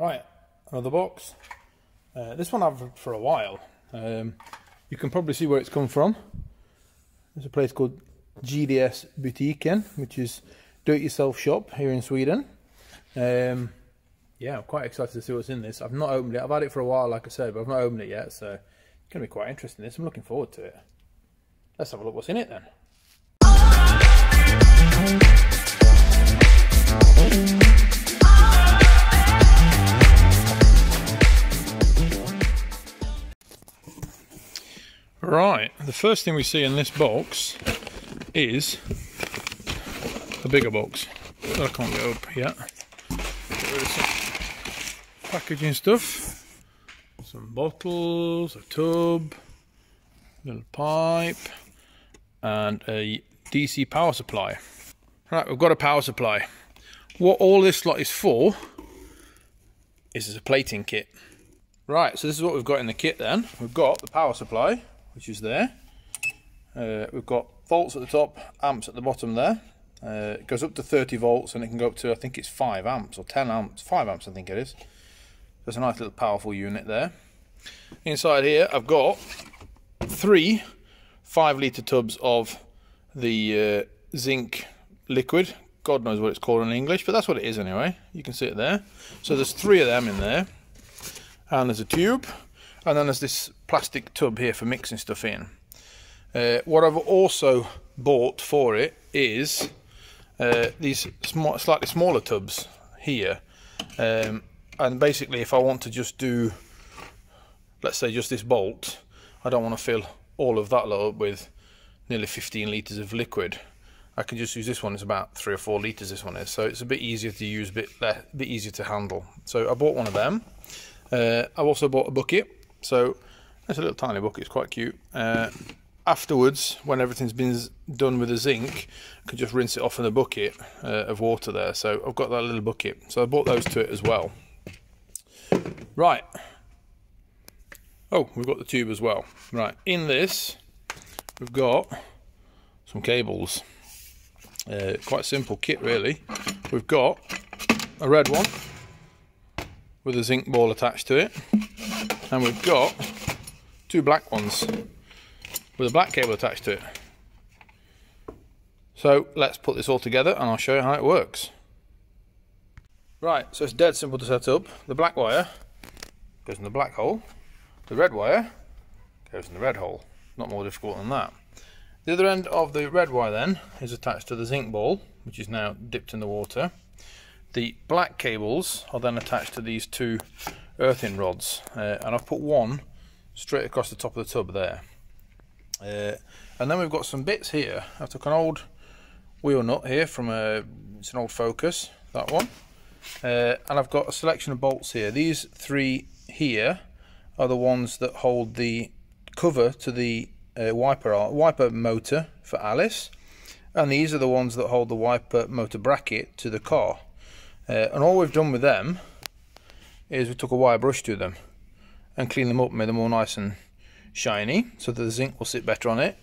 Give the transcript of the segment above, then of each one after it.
Right, another box. Uh, this one I've had for a while. Um, you can probably see where it's come from. There's a place called GDS Butiken, which is do-it-yourself shop here in Sweden. Um, yeah, I'm quite excited to see what's in this. I've not opened it. I've had it for a while, like I said, but I've not opened it yet, so it's going to be quite interesting. This, I'm looking forward to it. Let's have a look what's in it then. Right, the first thing we see in this box is the bigger box I can't get up yet. Some packaging stuff, some bottles, a tub, a little pipe, and a DC power supply. Right, we've got a power supply. What all this lot is for is a plating kit. Right, so this is what we've got in the kit then. We've got the power supply, which is there. Uh, we've got volts at the top, amps at the bottom there. Uh, it goes up to 30 volts and it can go up to, I think it's 5 amps or 10 amps, 5 amps I think it is. There's a nice little powerful unit there. Inside here I've got three 5 litre tubs of the uh, zinc liquid. God knows what it's called in English, but that's what it is anyway. You can see it there. So there's three of them in there. And there's a tube. And then there's this plastic tub here for mixing stuff in. Uh, what I've also bought for it is uh, these small, slightly smaller tubs here. Um, and basically if I want to just do, let's say just this bolt, I don't want to fill all of that up with nearly 15 litres of liquid. I can just use this one, it's about three or four litres this one is, so it's a bit easier to use, a bit, bit easier to handle. So I bought one of them. Uh, I've also bought a bucket, so it's a little tiny bucket, it's quite cute. Uh, afterwards, when everything's been done with the zinc, I can just rinse it off in a bucket uh, of water there. So I've got that little bucket. So I bought those to it as well. Right. Oh, we've got the tube as well. Right, in this, we've got some cables. Uh, quite simple kit, really. We've got a red one with a zinc ball attached to it, and we've got two black ones with a black cable attached to it. So let's put this all together and I'll show you how it works. Right, so it's dead simple to set up. The black wire goes in the black hole. The red wire goes in the red hole. Not more difficult than that. The other end of the red wire then is attached to the zinc ball, which is now dipped in the water. The black cables are then attached to these two earthing rods, uh, and I've put one straight across the top of the tub there. Uh, and then we've got some bits here. I took an old wheel nut here from a, it's an old Focus, that one. Uh, and I've got a selection of bolts here. These three here are the ones that hold the cover to the uh, wiper wiper motor for Alice. And these are the ones that hold the wiper motor bracket to the car. Uh, and all we've done with them is we took a wire brush to them and cleaned them up, made them all nice and shiny so that the zinc will sit better on it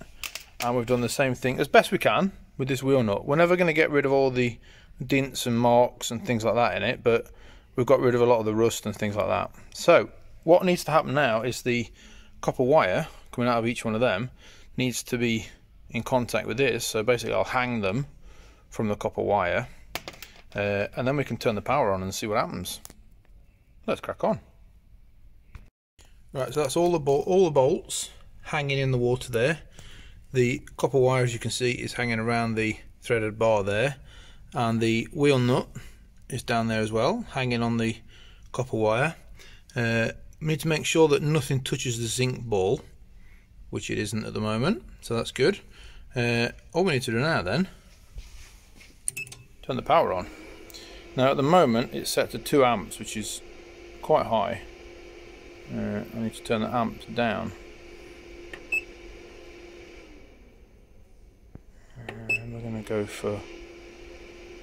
and we've done the same thing as best we can with this wheel nut. We're never going to get rid of all the dints and marks and things like that in it but we've got rid of a lot of the rust and things like that. So what needs to happen now is the copper wire coming out of each one of them needs to be in contact with this so basically I'll hang them from the copper wire uh, and then we can turn the power on and see what happens. Let's crack on. Right, so that's all the all the bolts hanging in the water there. The copper wire, as you can see, is hanging around the threaded bar there, and the wheel nut is down there as well, hanging on the copper wire. Uh, we need to make sure that nothing touches the zinc ball, which it isn't at the moment, so that's good. Uh, all we need to do now then, turn the power on. Now at the moment it's set to 2 amps, which is quite high. Uh, I need to turn the amps down. And we're going to go for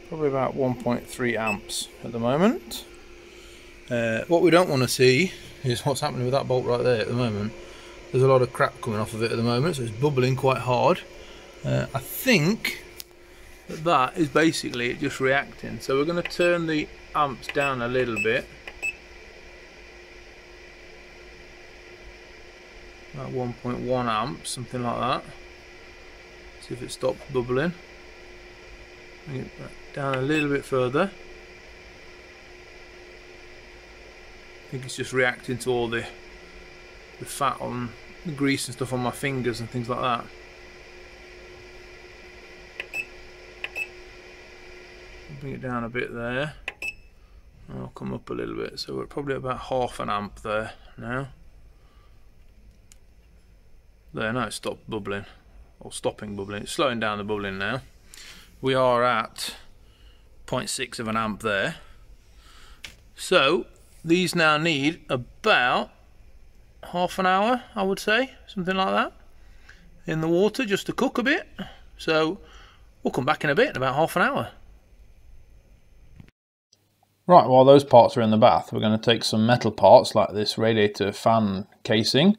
probably about 1.3 amps at the moment. Uh, what we don't want to see is what's happening with that bolt right there at the moment. There's a lot of crap coming off of it at the moment, so it's bubbling quite hard. Uh, I think that that is basically it just reacting. So we're going to turn the amps down a little bit about 1.1 amps, something like that. See if it stops bubbling. Bring it down a little bit further. I think it's just reacting to all the the fat on the grease and stuff on my fingers and things like that. Bring it down a bit there. I'll come up a little bit. So we're probably about half an amp there now. There, now it's stopped bubbling. Or stopping bubbling. It's slowing down the bubbling now. We are at 0.6 of an amp there. So, these now need about half an hour, I would say. Something like that. In the water just to cook a bit. So, we'll come back in a bit, in about half an hour. Right, while those parts are in the bath, we're going to take some metal parts like this radiator fan casing.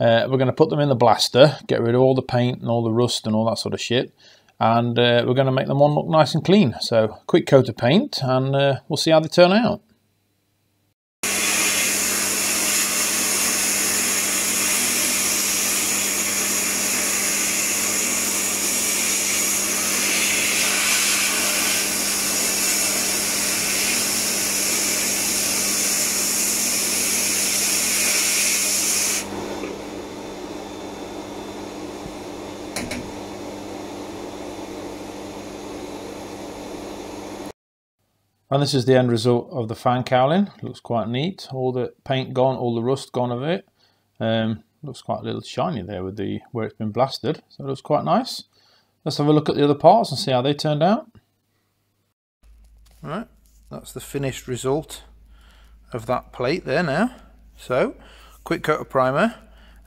Uh, we're going to put them in the blaster, get rid of all the paint and all the rust and all that sort of shit. And uh, we're going to make them all look nice and clean. So, quick coat of paint and uh, we'll see how they turn out. And this is the end result of the fan cowling. Looks quite neat. All the paint gone, all the rust gone of it. Um, looks quite a little shiny there with the where it's been blasted. So it looks quite nice. Let's have a look at the other parts and see how they turned out. Alright, that's the finished result of that plate there now. So, quick coat of primer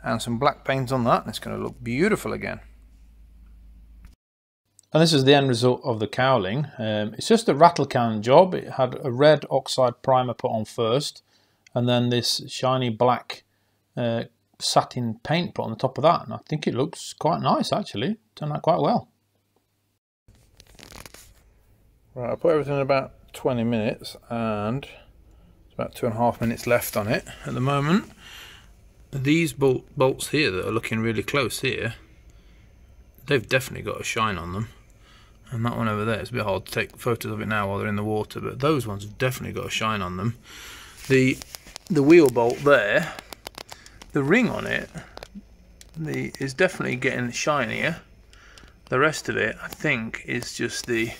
and some black paint on that. And it's going to look beautiful again. And this is the end result of the cowling. Um, it's just a rattle can job. It had a red oxide primer put on first, and then this shiny black uh, satin paint put on the top of that. And I think it looks quite nice actually. Turned out quite well. Right, I put everything in about 20 minutes and it's about two and a half minutes left on it at the moment. These bolt bolts here that are looking really close here, they've definitely got a shine on them. And that one over there, it's a bit hard to take photos of it now while they're in the water, but those ones have definitely got a shine on them. The the wheel bolt there, the ring on it the is definitely getting shinier. The rest of it, I think, is just the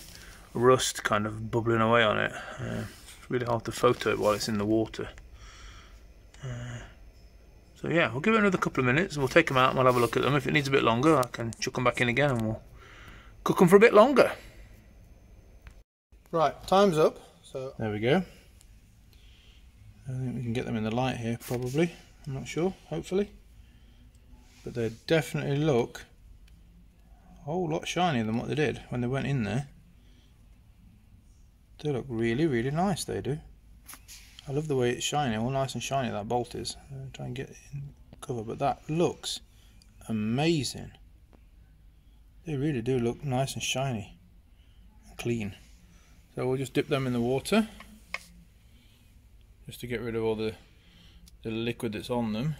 rust kind of bubbling away on it. Uh, it's really hard to photo it while it's in the water. Uh, so yeah, we'll give it another couple of minutes and we'll take them out and we'll have a look at them. If it needs a bit longer, I can chuck them back in again and we'll cook them for a bit longer. Right, time's up. So there we go. I think we can get them in the light here, probably. I'm not sure. Hopefully, but they definitely look a whole lot shinier than what they did when they went in there. They look really, really nice. They do. I love the way it's shiny. All nice and shiny that bolt is. I'll try and get in cover, but that looks amazing. They really do look nice and shiny and clean. So we'll just dip them in the water just to get rid of all the, the liquid that's on them.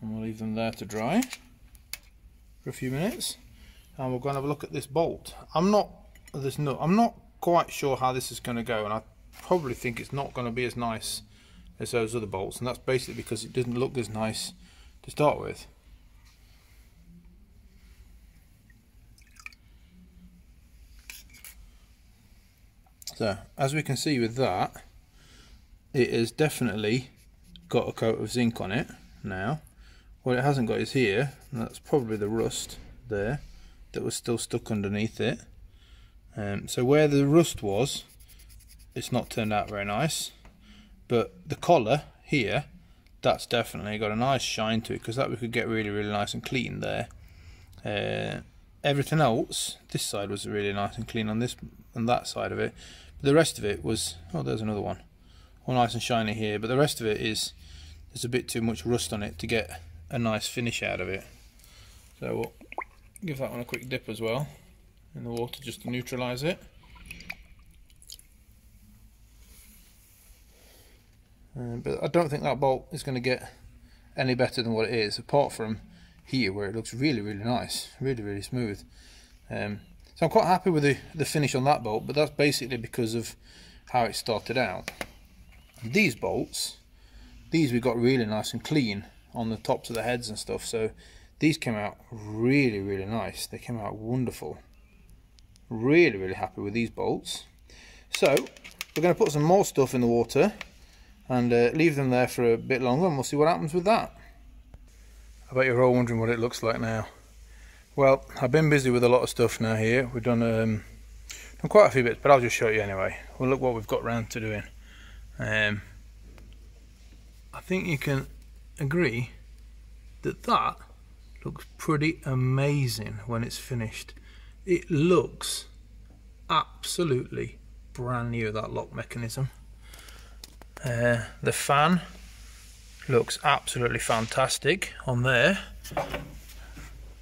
And we'll leave them there to dry for a few minutes. And we're going to have a look at this bolt. I'm not this nut. I'm not quite sure how this is going to go, and I probably think it's not going to be as nice as those other bolts, and that's basically because it doesn't look as nice to start with. So as we can see with that, it has definitely got a coat of zinc on it now. What it hasn't got is here, that's probably the rust there that was still stuck underneath it. Um, so where the rust was, it's not turned out very nice. But the collar here, that's definitely got a nice shine to it because that we could get really, really nice and clean there. Uh, everything else, this side was really nice and clean on this and that side of it. The rest of it was, oh there's another one. All nice and shiny here, but the rest of it is, there's a bit too much rust on it to get a nice finish out of it. So we'll give that one a quick dip as well in the water just to neutralise it. Uh, but I don't think that bolt is going to get any better than what it is, apart from here where it looks really, really nice, really, really smooth. Um, so I'm quite happy with the, the finish on that bolt, but that's basically because of how it started out. These bolts, these we got really nice and clean on the tops of the heads and stuff, so these came out really, really nice. They came out wonderful. Really, really happy with these bolts. So, we're going to put some more stuff in the water and uh, leave them there for a bit longer and we'll see what happens with that. I bet you're all wondering what it looks like now. Well, I've been busy with a lot of stuff now here. We've done, um, done quite a few bits, but I'll just show you anyway. Well, look what we've got round to doing. Um, I think you can agree that that looks pretty amazing when it's finished. It looks absolutely brand new, that lock mechanism. Uh, the fan looks absolutely fantastic on there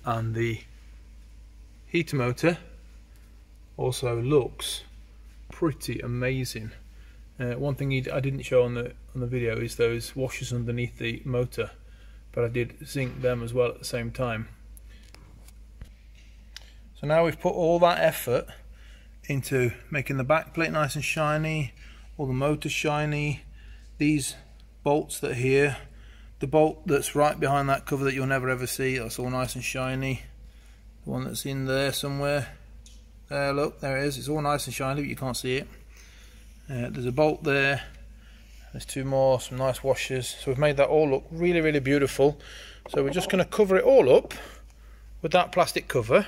and the heater motor also looks pretty amazing. Uh, one thing I didn't show on the on the video is those washers underneath the motor but I did zinc them as well at the same time. So now we've put all that effort into making the back plate nice and shiny all the motor shiny. These bolts that are here the bolt that's right behind that cover that you'll never ever see that's all nice and shiny. The one that's in there somewhere. There look there it is. It's all nice and shiny but you can't see it. Uh, there's a bolt there. There's two more some nice washers. So we've made that all look really really beautiful. So we're just going to cover it all up with that plastic cover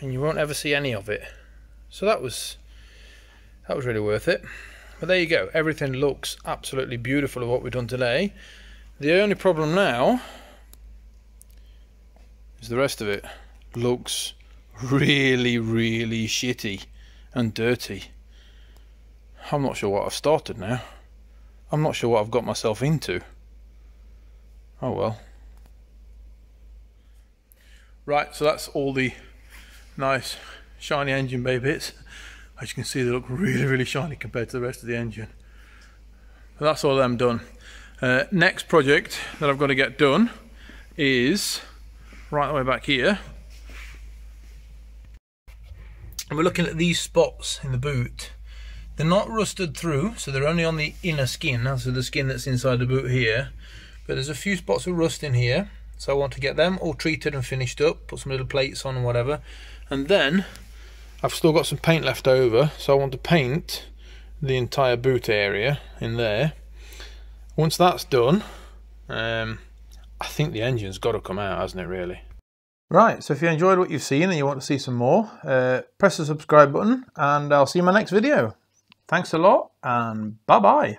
and you won't ever see any of it. So that was that was really worth it. But there you go, everything looks absolutely beautiful of what we've done today. The only problem now is the rest of it looks really, really shitty and dirty. I'm not sure what I've started now. I'm not sure what I've got myself into. Oh well. Right, so that's all the nice shiny engine bay bits. As you can see, they look really, really shiny compared to the rest of the engine. But that's all them done. Uh, next project that I've got to get done is right the way back here. And we're looking at these spots in the boot. They're not rusted through, so they're only on the inner skin, so the skin that's inside the boot here. But there's a few spots of rust in here, so I want to get them all treated and finished up, put some little plates on and whatever. And then I've still got some paint left over, so I want to paint the entire boot area in there. Once that's done, um, I think the engine's got to come out, hasn't it, really? Right, so if you enjoyed what you've seen and you want to see some more, uh, press the subscribe button and I'll see you in my next video. Thanks a lot and bye-bye.